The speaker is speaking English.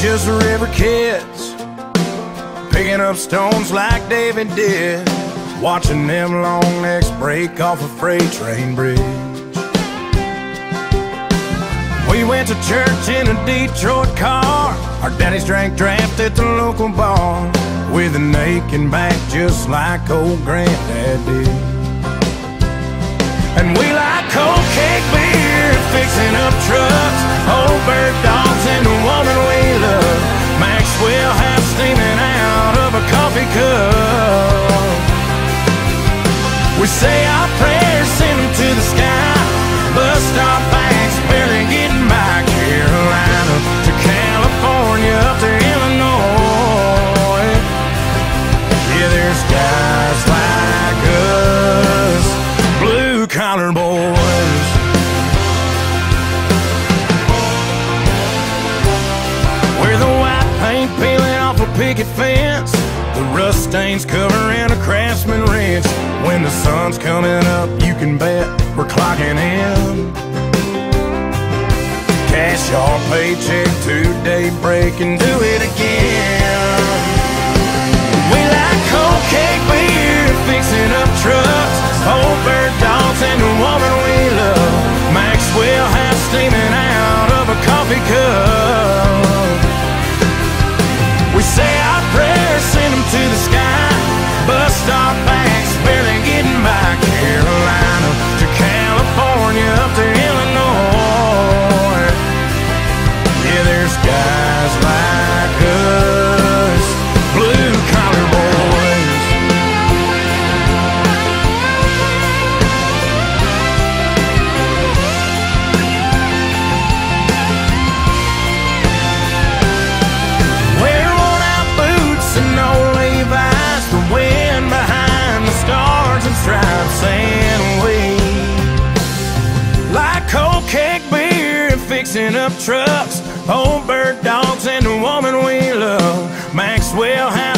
just river kids Picking up stones like David did Watching them long necks break off a freight train bridge. We went to church in a Detroit car. Our daddies drank draft at the local bar With an aching back just like old granddad did. And we like cold cake beer Fixing up trucks say our prayers, send them to the sky. Bus stop backs barely getting by. Carolina to California up to Illinois. Yeah, there's guys like us Blue collar boys. Where the white paint peeling off a picket fence The rust stains covering a craftsman wrench. When the sun's coming up, you can bet we're clocking in. Cash our paycheck, two-day break and do it again Cake beer and fixing up trucks. Old bird dogs and the woman we love. Maxwell House